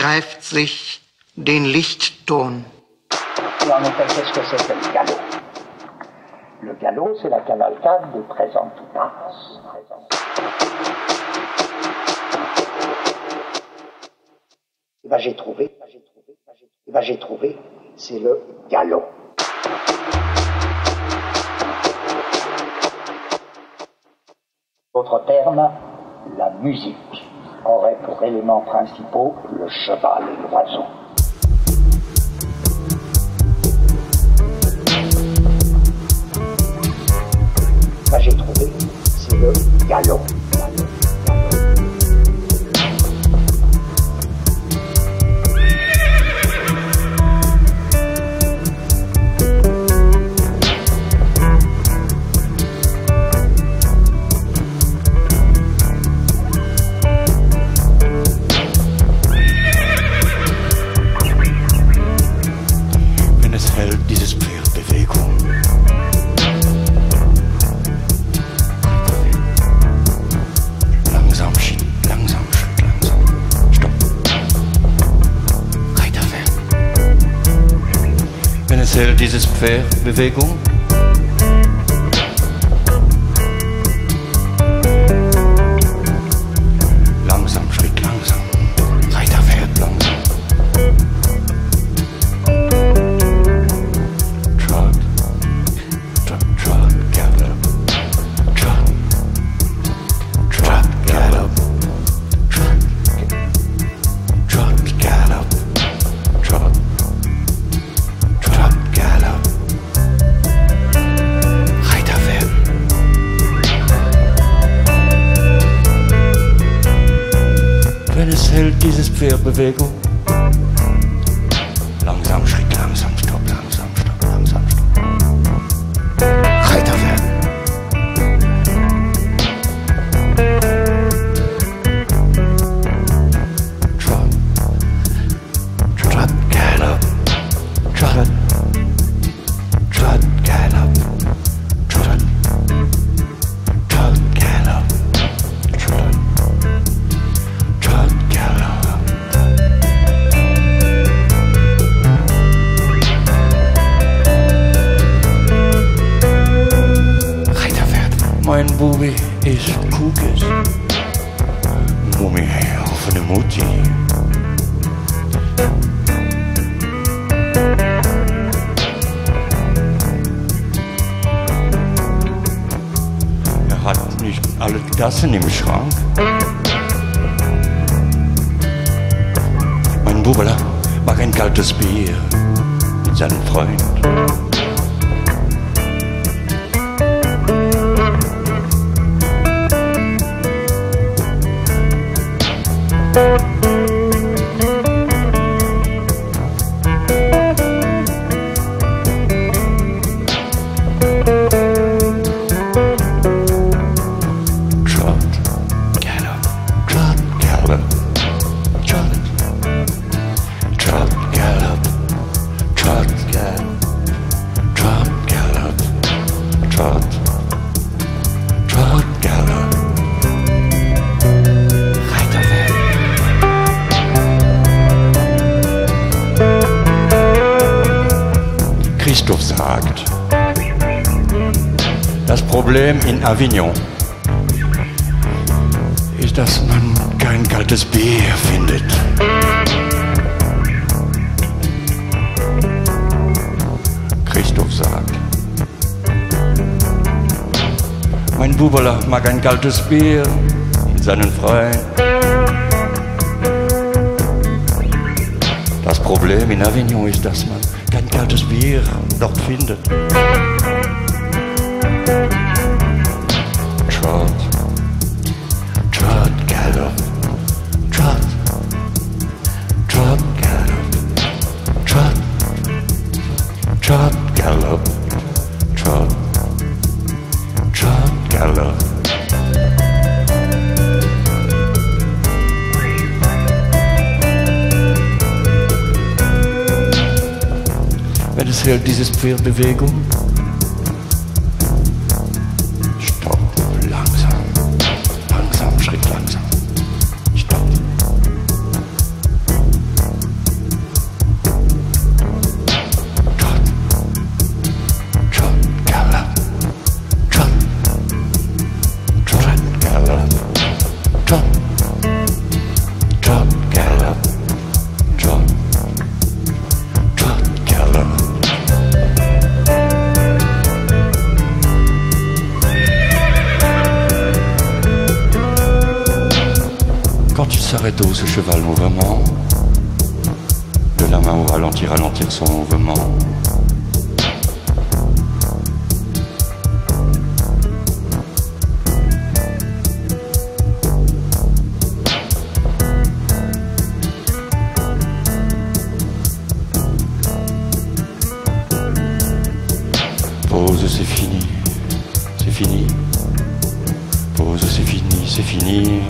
greift sich den Lichtton. Qu'est-ce que c'est le galop Le galop, c'est la cavalcade des présents qui passent. Et ben j'ai trouvé, et ben j'ai trouvé, c'est le galop. Autre terme, la musique aurait pour éléments principaux le cheval et l'oiseau. J'ai trouvé, c'est le galop. Erzählt dieses Pferd Bewegung? Bewegung. Langsam, Schritt, langsam, stopp, langsam, stopp, Mein Bubi ist Kugis. Mummi auf eine Mutti. Er hat nicht alle Tassen im Schrank. Mein Bubela mag ein kaltes Bier mit seinem Freund. Das Problem in Avignon ist, dass man kein kaltes Bier findet. Christoph sagt, mein Bubala mag ein kaltes Bier mit seinen Freund. Das Problem in Avignon ist, dass man kein kaltes Bier dort findet. Israel dieses Pferd Bewegung. S'arrête au ce cheval mouvement, de la main au ralenti, ralentir son mouvement. Pause, c'est fini, c'est fini. Pause, c'est fini, c'est fini.